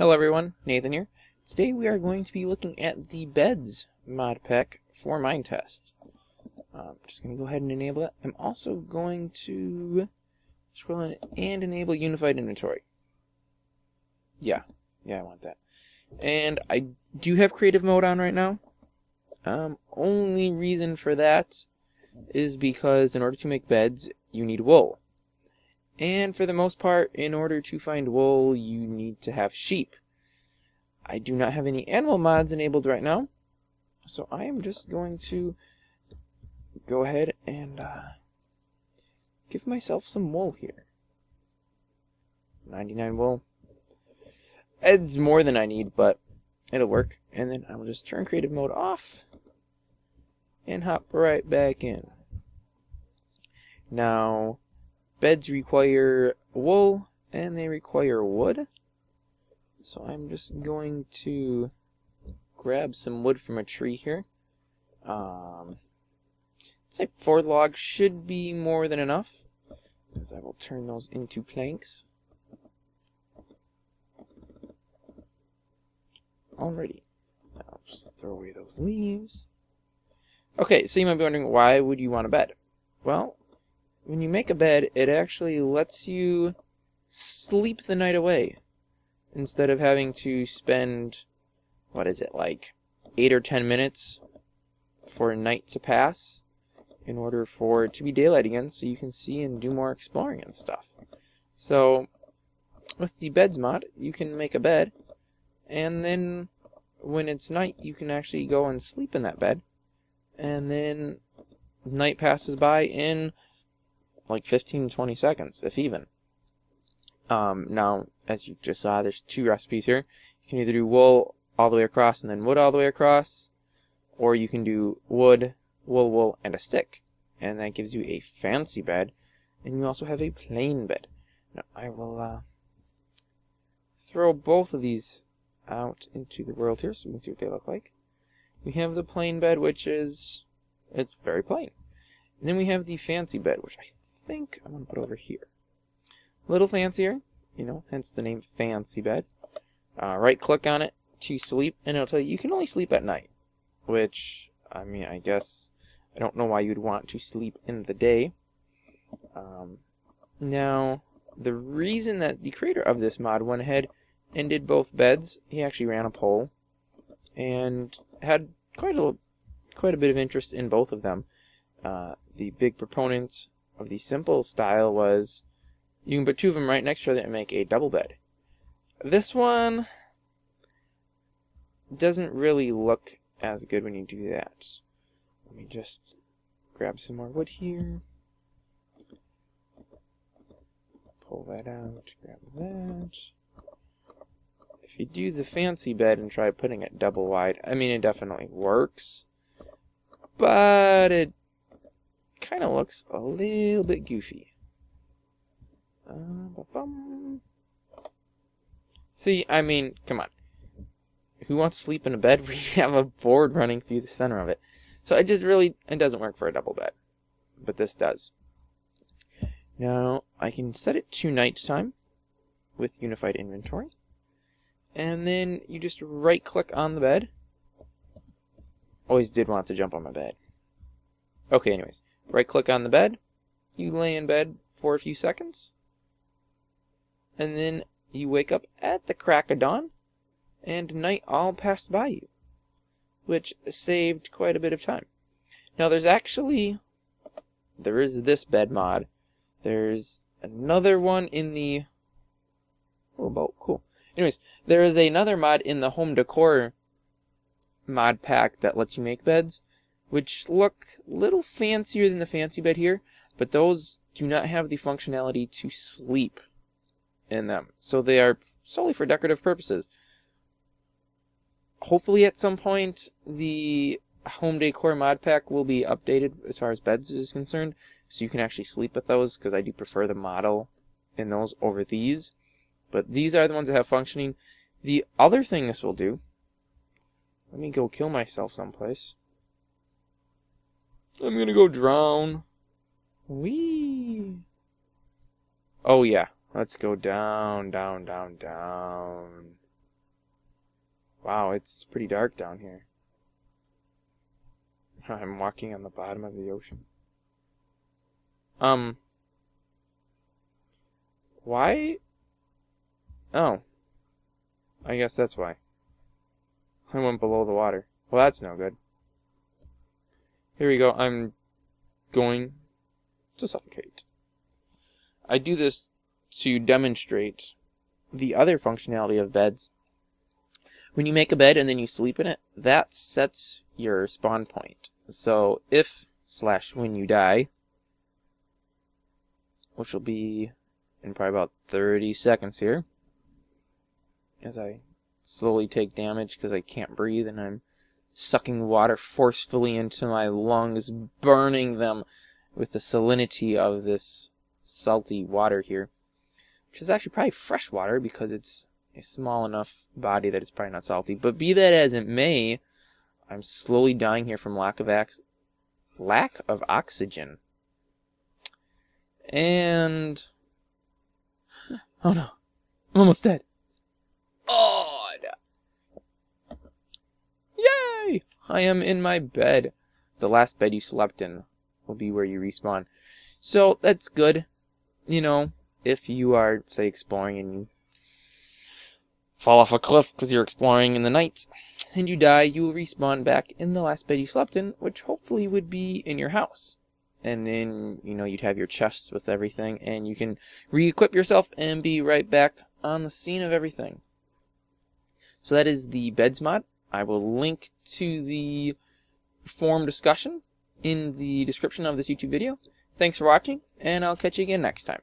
Hello everyone, Nathan here. Today we are going to be looking at the beds mod pack for Minetest. I'm um, just going to go ahead and enable it. I'm also going to scroll in and enable unified inventory. Yeah, yeah, I want that. And I do have creative mode on right now. Um, only reason for that is because in order to make beds, you need wool. And for the most part, in order to find wool, you need to have sheep. I do not have any animal mods enabled right now, so I am just going to go ahead and uh, give myself some wool here. 99 wool. It's more than I need, but it'll work. And then I will just turn creative mode off and hop right back in. Now, beds require wool and they require wood. So I'm just going to grab some wood from a tree here. Um, I'd say four logs should be more than enough, as I will turn those into planks. Alrighty. I'll just throw away those leaves. Okay, so you might be wondering, why would you want a bed? Well, when you make a bed, it actually lets you sleep the night away instead of having to spend, what is it, like 8 or 10 minutes for a night to pass in order for it to be daylight again so you can see and do more exploring and stuff. So, with the beds mod, you can make a bed, and then when it's night, you can actually go and sleep in that bed, and then night passes by in like 15 20 seconds, if even. Um, now, as you just saw, there's two recipes here. You can either do wool all the way across and then wood all the way across, or you can do wood, wool, wool, and a stick. And that gives you a fancy bed, and you also have a plain bed. Now, I will uh, throw both of these out into the world here so we can see what they look like. We have the plain bed, which is, it's very plain. And then we have the fancy bed, which I think I'm going to put over here. A little fancier, you know, hence the name fancy bed. Uh, right click on it to sleep, and it'll tell you you can only sleep at night. Which, I mean, I guess, I don't know why you'd want to sleep in the day. Um, now, the reason that the creator of this mod went ahead and did both beds, he actually ran a poll, and had quite a, quite a bit of interest in both of them. Uh, the big proponent of the simple style was you can put two of them right next to each other and make a double bed. This one doesn't really look as good when you do that. Let me just grab some more wood here. Pull that out, grab that. If you do the fancy bed and try putting it double wide, I mean, it definitely works. But it kind of looks a little bit goofy. Uh, See, I mean, come on. Who wants to sleep in a bed where you have a board running through the center of it? So it just really, it doesn't work for a double bed. But this does. Now, I can set it to nighttime with unified inventory. And then you just right click on the bed. Always did want to jump on my bed. Okay, anyways. Right click on the bed. You lay in bed for a few seconds and then you wake up at the crack of dawn, and night all passed by you, which saved quite a bit of time. Now there's actually, there is this bed mod, there's another one in the, oh, boat, cool. Anyways, there is another mod in the home decor mod pack that lets you make beds, which look a little fancier than the fancy bed here, but those do not have the functionality to sleep in them. So they are solely for decorative purposes. Hopefully at some point the home decor mod pack will be updated as far as beds is concerned. So you can actually sleep with those because I do prefer the model in those over these. But these are the ones that have functioning. The other thing this will do, let me go kill myself someplace. I'm gonna go drown. Wee. Oh yeah, Let's go down, down, down, down. Wow, it's pretty dark down here. I'm walking on the bottom of the ocean. Um. Why? Oh. I guess that's why. I went below the water. Well, that's no good. Here we go. I'm going to suffocate. I do this to demonstrate the other functionality of beds. When you make a bed and then you sleep in it, that sets your spawn point. So if slash when you die, which will be in probably about 30 seconds here, as I slowly take damage because I can't breathe and I'm sucking water forcefully into my lungs, burning them with the salinity of this salty water here. Which is actually probably fresh water because it's a small enough body that it's probably not salty. But be that as it may, I'm slowly dying here from lack of lack of oxygen. And oh no, I'm almost dead. Oh, no. yay! I am in my bed. The last bed you slept in will be where you respawn. So that's good. You know, if you are say exploring and you fall off a cliff because you're exploring in the night and you die, you will respawn back in the last bed you slept in, which hopefully would be in your house. And then, you know, you'd have your chests with everything, and you can re-equip yourself and be right back on the scene of everything. So that is the beds mod. I will link to the forum discussion in the description of this YouTube video. Thanks for watching, and I'll catch you again next time.